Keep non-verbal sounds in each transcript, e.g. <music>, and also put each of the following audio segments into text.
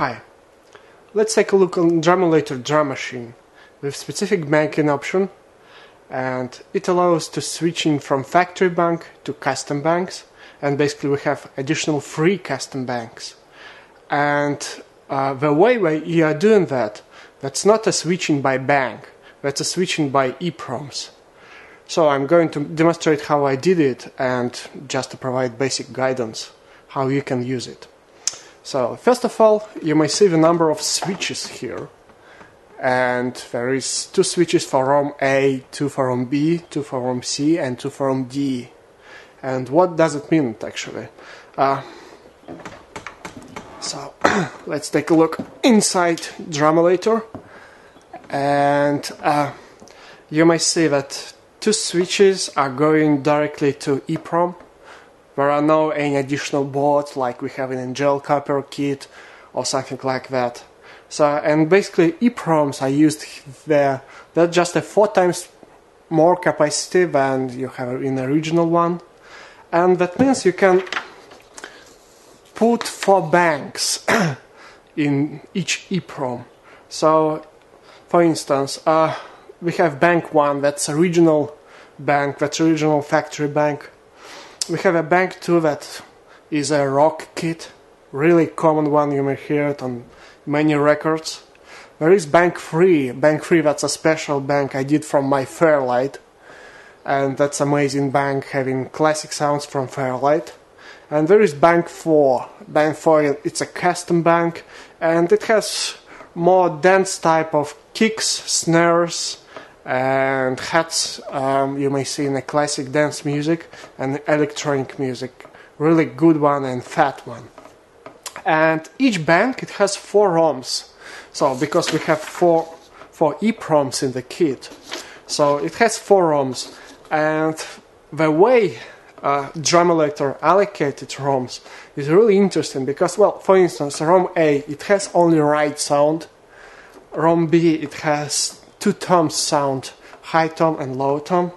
Hi. Let's take a look on Drumulator drum machine with specific banking option and it allows to switching from factory bank to custom banks and basically we have additional free custom banks. And uh, the way we are doing that that's not a switching by bank that's a switching by EPROMs. So I'm going to demonstrate how I did it and just to provide basic guidance how you can use it so first of all, you may see the number of switches here. And there is two switches for ROM A, two for ROM B, two for ROM C, and two for ROM D. And what does it mean actually? Uh, so <clears throat> let's take a look inside Drumulator. And uh, you may see that two switches are going directly to EEPROM there are no any additional boards like we have in Gel Copper kit or something like that. So and basically EPROMs are used there. They're just a four times more capacity than you have in the original one, and that means you can put four banks <coughs> in each EPROM. So, for instance, uh, we have bank one that's a original bank, that's original factory bank we have a bank two that is a rock kit, really common one. You may hear it on many records. There is Bank 3. Bank 3 that's a special bank I did from my Fairlight. And that's amazing bank having classic sounds from Fairlight. And there is Bank 4. Bank 4 it's a custom bank and it has more dense type of kicks, snares, and hats um, you may see in the classic dance music and electronic music. Really good one and fat one. And each bank it has four ROMs. So because we have four four EPROMs in the kit. So it has four ROMs. And the way uh, Drumulator allocated ROMs is really interesting because well for instance ROM A it has only right sound. ROM B it has two toms sound, high tom and low tom.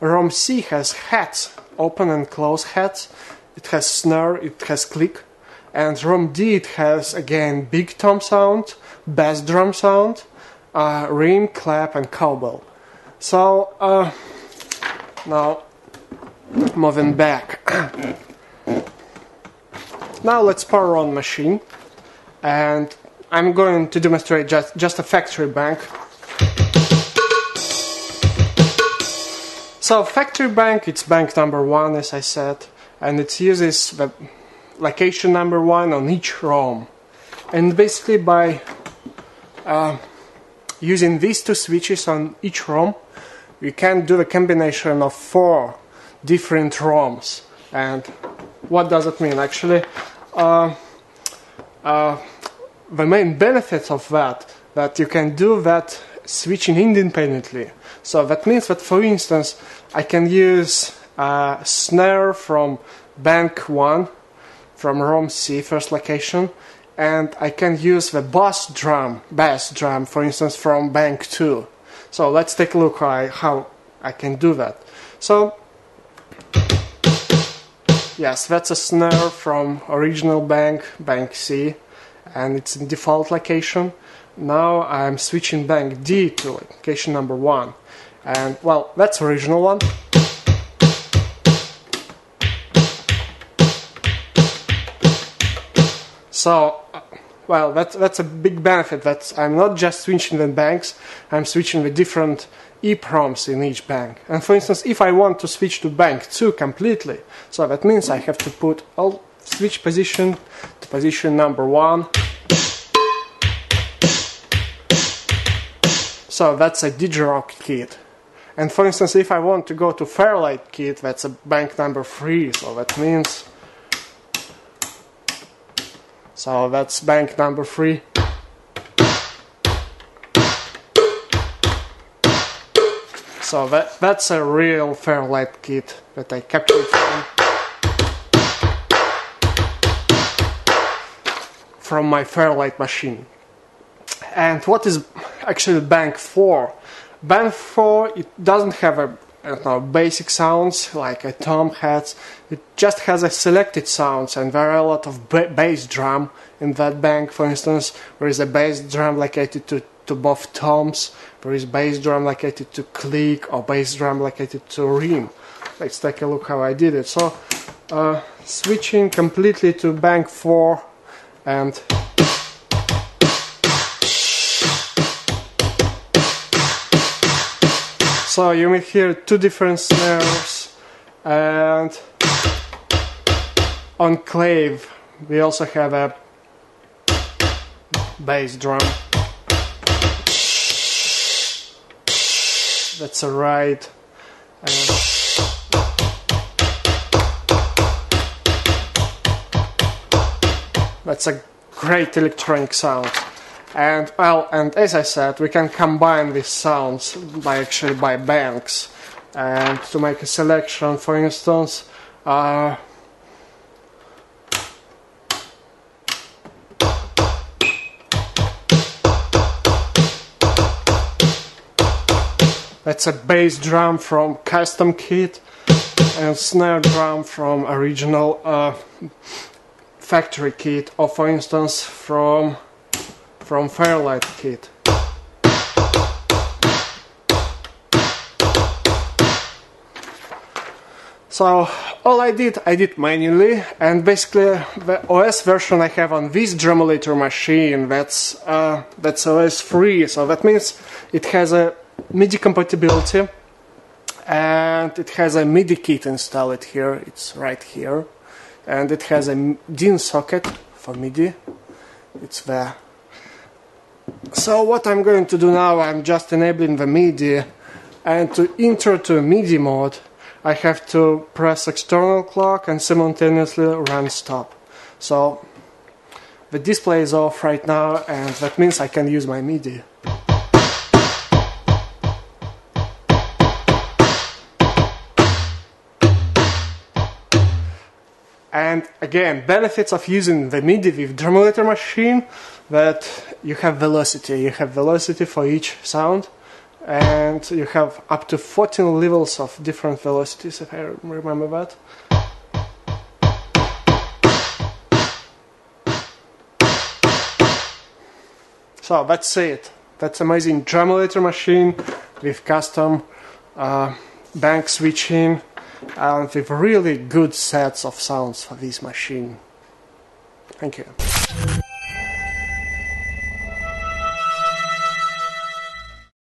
ROM C has hats, open and close hats. It has snare, it has click. And ROM D it has again big tom sound, bass drum sound, uh, rim, clap, and cowbell. So uh, now moving back. <coughs> now let's power on machine, and I'm going to demonstrate just just a factory bank So factory bank, it's bank number one, as I said, and it uses the location number one on each ROM. And basically by uh, using these two switches on each ROM, we can do the combination of four different ROMs. And what does it mean? Actually, uh, uh, the main benefits of that that you can do that switching independently. So that means that, for instance, I can use a snare from bank 1 from ROM C first location and I can use the bass drum, bass drum, for instance, from bank 2. So let's take a look how I can do that. So yes, that's a snare from original bank, bank C, and it's in default location. Now I'm switching bank D to location number 1. And well, that's original one. So, uh, well, that's that's a big benefit. That I'm not just switching the banks; I'm switching the different EPROMs in each bank. And for instance, if I want to switch to bank two completely, so that means I have to put all switch position to position number one. So that's a Digirock kit. And for instance, if I want to go to Fairlight kit, that's a bank number three. So that means so that's bank number three. So that that's a real Fairlight kit that I captured from from my Fairlight machine. And what is actually bank 4? Bank 4 it doesn't have a, I don't know, basic sounds like a tom has. It just has a selected sounds and there are a lot of ba bass drum in that bank. For instance, there is a bass drum located to, to both toms. There is bass drum located to click or bass drum located to rim. Let's take a look how I did it. So, uh, switching completely to bank 4 and So you may hear two different snares and on clave we also have a bass drum. That's a ride. that's a great electronic sound and well and as I said we can combine these sounds by actually by banks. And to make a selection for instance uh, that's a bass drum from custom kit and snare drum from original uh, factory kit or for instance from from Fairlight kit. So all I did, I did manually, and basically the OS version I have on this Drumulator machine, that's uh, that's OS free. So that means it has a MIDI compatibility, and it has a MIDI kit installed here. It's right here, and it has a DIN socket for MIDI. It's there so what I'm going to do now, I'm just enabling the MIDI and to enter to MIDI mode I have to press external clock and simultaneously run stop. So the display is off right now and that means I can use my MIDI. And again, benefits of using the MIDI with Drumulator machine that you have velocity. You have velocity for each sound and you have up to 14 levels of different velocities if I remember that. So that's it. That's amazing Drumulator machine with custom uh, bank switching and with really good sets of sounds for this machine. Thank you.